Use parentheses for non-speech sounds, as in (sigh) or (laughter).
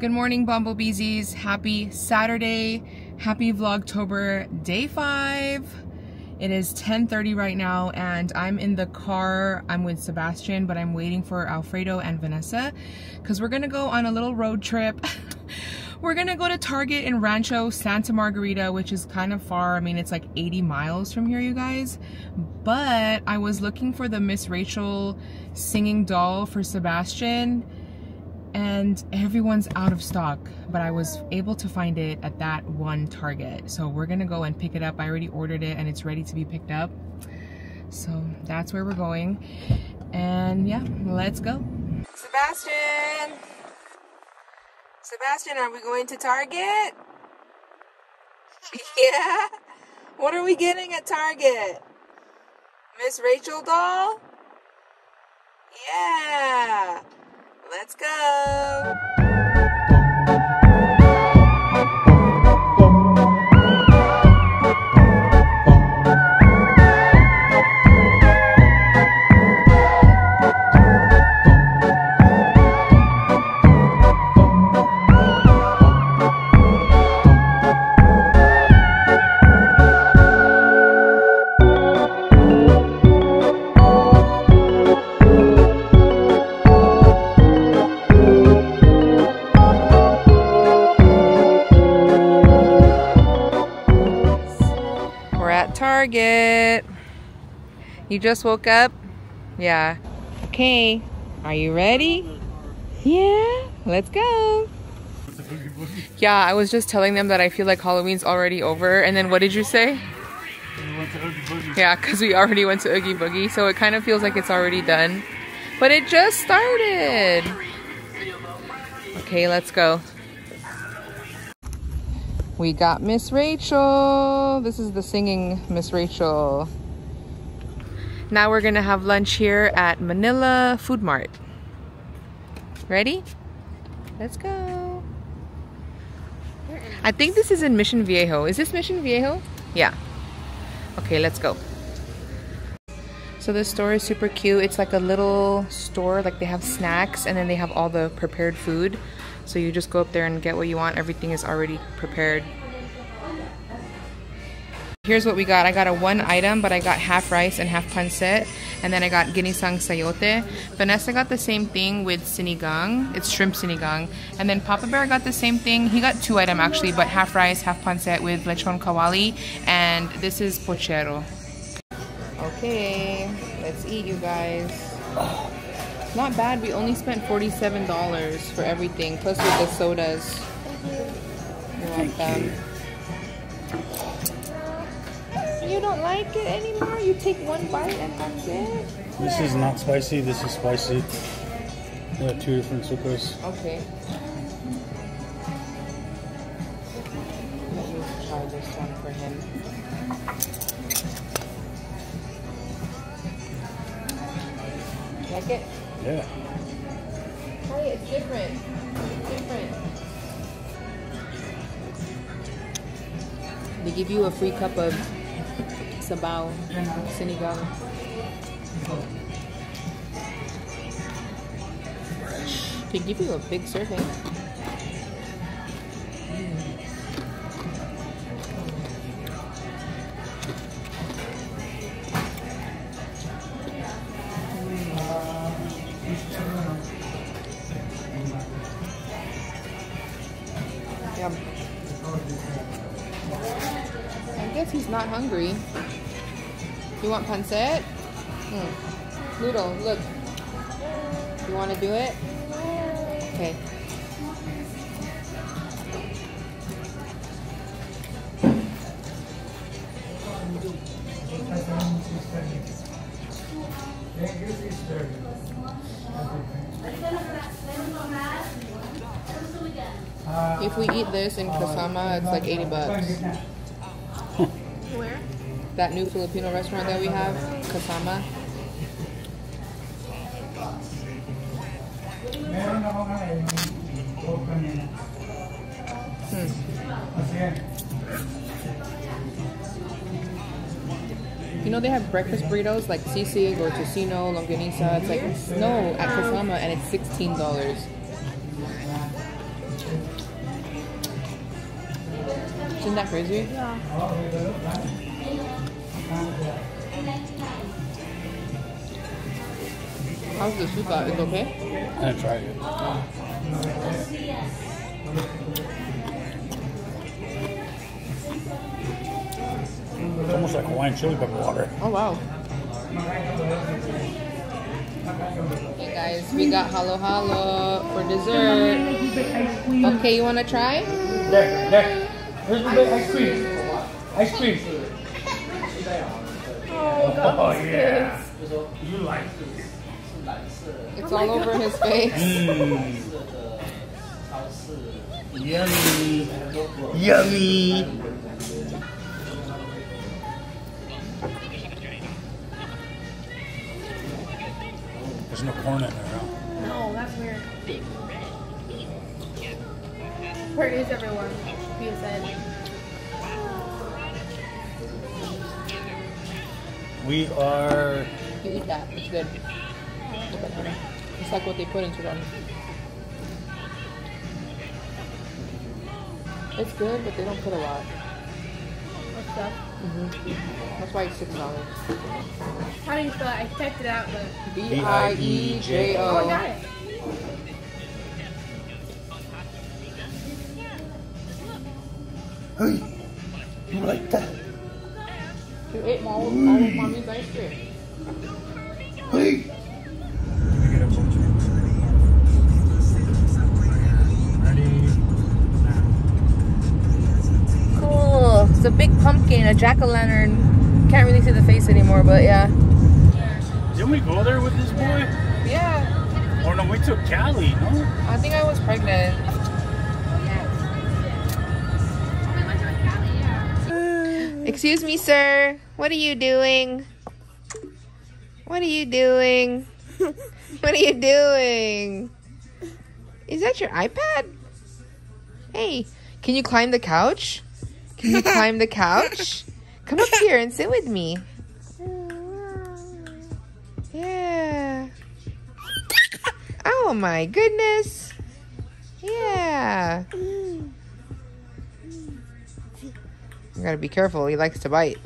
Good morning, Bumblebeesies. Happy Saturday. Happy Vlogtober day five. It is 10.30 right now and I'm in the car. I'm with Sebastian, but I'm waiting for Alfredo and Vanessa because we're gonna go on a little road trip. (laughs) we're gonna go to Target in Rancho Santa Margarita, which is kind of far. I mean, it's like 80 miles from here, you guys. But I was looking for the Miss Rachel singing doll for Sebastian and everyone's out of stock but I was able to find it at that one Target. So we're gonna go and pick it up. I already ordered it and it's ready to be picked up. So that's where we're going. And yeah let's go. Sebastian Sebastian are we going to Target? (laughs) Yeah. What are we getting at Target? Miss Rachel doll? Yeah. Let's go. You just woke up? Yeah. Okay. Are you ready? Yeah. Let's go. Yeah, I was just telling them that I feel like Halloween's already over. And then what did you say? Yeah, because we already went to Oogie Boogie. So it kind of feels like it's already done. But it just started. Okay, let's go. We got Miss Rachel. This is the singing Miss Rachel. Now we're gonna have lunch here at Manila Food Mart. Ready? Let's go. I think this is in Mission Viejo. Is this Mission Viejo? Yeah. Okay, let's go. So this store is super cute. It's like a little store, like they have snacks and then they have all the prepared food. So you just go up there and get what you want. Everything is already prepared. Here's what we got. I got a one item, but I got half rice and half pancit. And then I got ginisang sayote. Vanessa got the same thing with sinigang. It's shrimp sinigang. And then Papa Bear got the same thing. He got two item actually, but half rice, half pancit with lechon kawali. And this is pochero. Okay, let's eat you guys. Not bad. We only spent $47 for everything, plus with the sodas. You want them? You don't like it anymore? You take one bite and that's it? This is not spicy. This is spicy. We have two different sukas. Okay. Let me try this one for him. Like it? Yeah. Try it. It's different. It's different. They give you a free cup of sabaw, sinigang. They give you a big serving. Guess he's not hungry. You want pancit? Hmm. Noodle, look. You want to do it? Okay. If we eat this in Kasama, it's like 80 bucks. Where? That new Filipino restaurant that we have, Kasama. Hmm. you know they have breakfast burritos like sisig or tocino, longanisa. It's like no at Kasama and it's sixteen dollars. Isn't that crazy? Yeah. How's the soup out? Is it okay? I tried it. It's almost like Hawaiian chili pepper water. Oh wow. Hey guys, we got halo halo for dessert. Okay, you wanna try? There, there. Here's the ice cream. Ice cream. (laughs) Oh, oh yeah. You like this. It's all over his face. Mmm. Yummy. Yummy. There's no corn in there, huh? No, that's weird. Where is everyone? Pia said. We are. You eat that. It's good. It's like what they put into them. It's good, but they don't put a lot. What's up? Mm-hmm. That's why it's six dollars. How do you spell it? I checked it out, but. B I E J Oh, I O. got it. Hey, you like that? You ate all of, all of mommy's ice cream. Hey. Ready? Cool. It's a big pumpkin, a jack o' lantern. Can't really see the face anymore, but yeah. Didn't we go there with this boy? Yeah. Or no, we took Callie, no? I think I was pregnant. Excuse me, sir. What are you doing? What are you doing? (laughs) what are you doing? Is that your iPad? Hey, can you climb the couch? Can you climb the couch? (laughs) Come up here and sit with me. Yeah. Oh my goodness. Yeah. I gotta be careful. He likes to bite.